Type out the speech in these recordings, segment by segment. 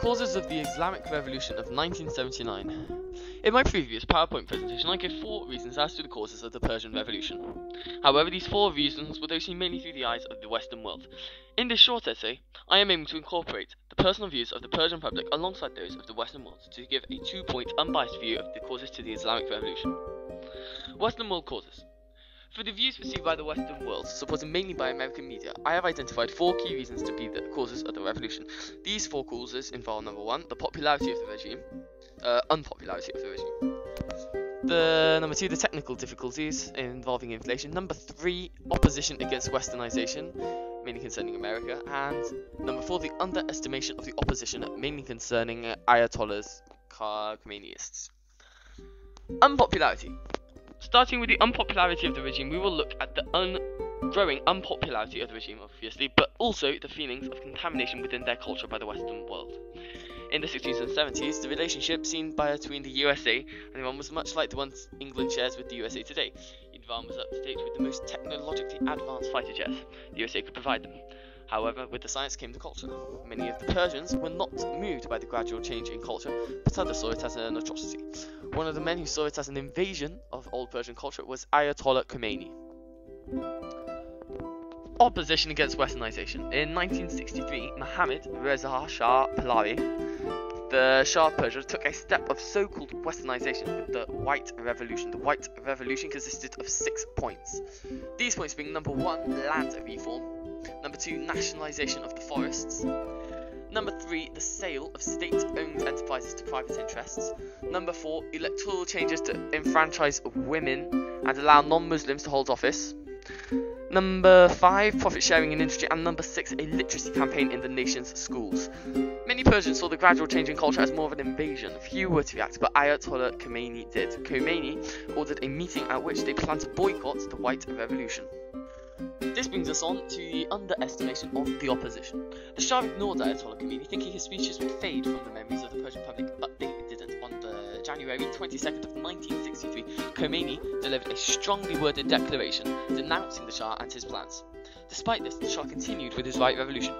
Causes of the Islamic Revolution of 1979. In my previous PowerPoint presentation, I gave four reasons as to the causes of the Persian Revolution. However, these four reasons were those seen mainly through the eyes of the Western world. In this short essay, I am aiming to incorporate the personal views of the Persian public alongside those of the Western world to give a two-point unbiased view of the causes to the Islamic Revolution. Western world causes. For the views received by the Western world, supported mainly by American media, I have identified four key reasons to be the causes of the revolution. These four causes involve number one, the popularity of the regime, uh, unpopularity of the regime. The number two, the technical difficulties involving inflation. Number three, opposition against westernization, mainly concerning America. And number four, the underestimation of the opposition, mainly concerning Ayatollahs, Khomeinists. Unpopularity. Starting with the unpopularity of the regime, we will look at the un growing unpopularity of the regime, obviously, but also the feelings of contamination within their culture by the Western world. In the 60s and 70s, the relationship seen by between the USA and Iran was much like the one England shares with the USA today. Iran was up to date with the most technologically advanced fighter jets the USA could provide them. However, with the science came the culture. Many of the Persians were not moved by the gradual change in culture, but others saw it as an atrocity. One of the men who saw it as an invasion of old Persian culture was Ayatollah Khomeini. Opposition against westernization. In 1963, Mohammad Reza Shah Pahlavi, the Shah of Persia, took a step of so-called westernization with the White Revolution. The White Revolution consisted of six points. These points being number one, land reform, number two, nationalization of the forests, Number three, the sale of state-owned enterprises to private interests. Number four, electoral changes to enfranchise women and allow non-Muslims to hold office. Number five, profit sharing in industry, and number six, a literacy campaign in the nation's schools. Many Persians saw the gradual change in culture as more of an invasion. Few were to react, but Ayatollah Khomeini did. Khomeini ordered a meeting at which they planned to boycott the White Revolution. This brings us on to the underestimation of the opposition. The Shah ignored Ayatollah Khomeini, thinking his speeches would fade from the memories of the Persian public, but they didn't. On the January 22nd of 1963, Khomeini delivered a strongly worded declaration denouncing the Shah and his plans. Despite this, the Shah continued with his right revolution.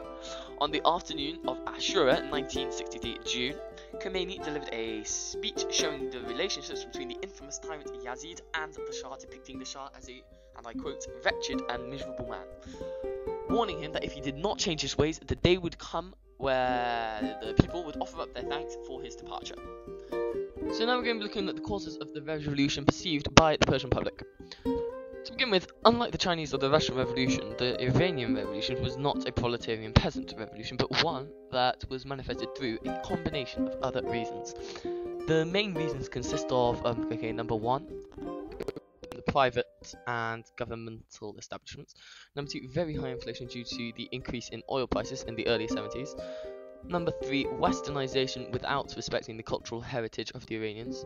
On the afternoon of Ashura 1963 June, Khomeini delivered a speech showing the relationships between the infamous tyrant Yazid and the Shah, depicting the Shah as a and I quote, wretched and miserable man, warning him that if he did not change his ways, the day would come where the people would offer up their thanks for his departure. So now we're going to be looking at the causes of the revolution perceived by the Persian public. To begin with, unlike the Chinese or the Russian Revolution, the Iranian Revolution was not a proletarian peasant revolution, but one that was manifested through a combination of other reasons. The main reasons consist of, um, okay, number one, private and governmental establishments. Number two, very high inflation due to the increase in oil prices in the early 70s. Number three, westernization without respecting the cultural heritage of the Iranians.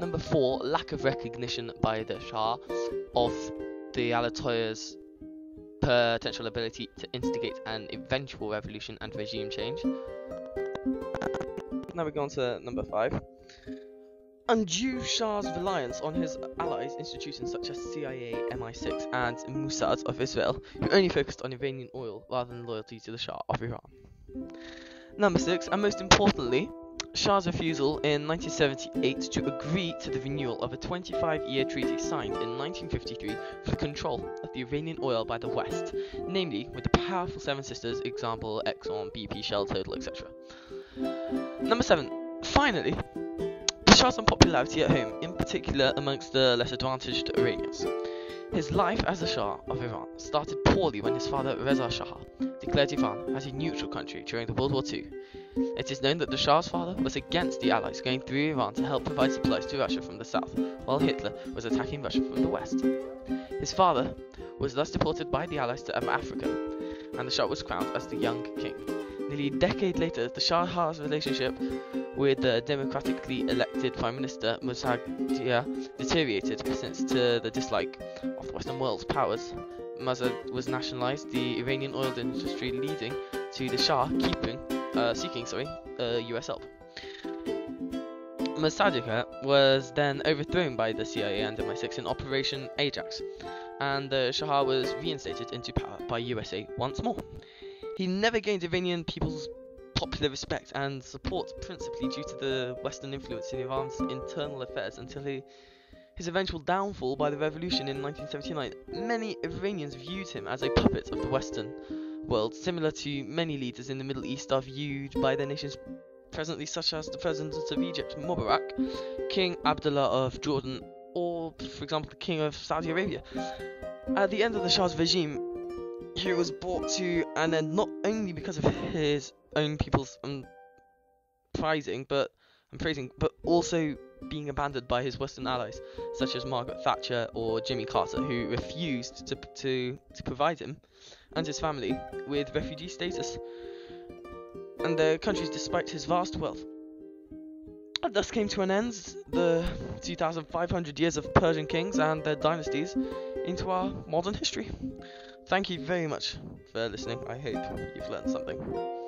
Number four, lack of recognition by the Shah of the Ayatollah's potential ability to instigate an eventual revolution and regime change. Now we go on to number five undue Shah's reliance on his allies, institutions such as CIA, MI6, and Mossad of Israel, who only focused on Iranian oil rather than loyalty to the Shah of Iran. Number 6, and most importantly, Shah's refusal in 1978 to agree to the renewal of a 25-year treaty signed in 1953 for control of the Iranian oil by the West, namely with the powerful Seven Sisters, example Exxon, BP, Shell, Total, etc. Number 7, finally, Shah's unpopularity at home, in particular amongst the less advantaged Iranians. His life as a Shah of Iran started poorly when his father Reza Shah declared Iran as a neutral country during the World War II. It is known that the Shah's father was against the Allies going through Iran to help provide supplies to Russia from the south, while Hitler was attacking Russia from the west. His father was thus deported by the Allies to Africa, and the Shah was crowned as the young king. Nearly a decade later, the Shah's relationship with the democratically elected Prime Minister Mossadegh deteriorated since to the dislike of the Western world's powers. Mossad was nationalized, the Iranian oil industry leading to the Shah keeping, uh, seeking sorry, uh, US help. Mossadegh was then overthrown by the CIA and MI6 in Operation Ajax, and the Shah was reinstated into power by USA once more. He never gained Iranian people's popular respect and support principally due to the Western influence in Iran's internal affairs until he, his eventual downfall by the revolution in 1979. Many Iranians viewed him as a puppet of the Western world, similar to many leaders in the Middle East are viewed by their nations presently, such as the president of Egypt, Mubarak, King Abdullah of Jordan, or, for example, the King of Saudi Arabia. At the end of the Shah's regime, he was brought to an end not only because of his own people's um, prizing, but I'm praising, but also being abandoned by his Western allies, such as Margaret Thatcher or Jimmy Carter, who refused to to to provide him and his family with refugee status, and their countries despite his vast wealth. And thus came to an end the 2,500 years of Persian kings and their dynasties into our modern history. Thank you very much for listening. I hope you've learned something.